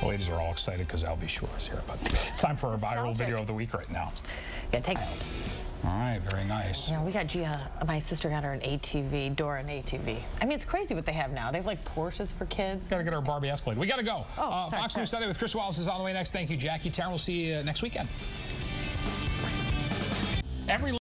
The ladies are all excited because Albie Shore is here. But it's time for our viral video of the week right now. Yeah, take. it. All right, very nice. Yeah, we got Gia, my sister got her an ATV, Dora an ATV. I mean, it's crazy what they have now. They have like Porsches for kids. Got to get our Barbie Escalade. We got to go. Oh, uh, sorry, Fox sorry. News Sunday with Chris Wallace is on the way next. Thank you, Jackie. Taryn, we'll see you next weekend. Every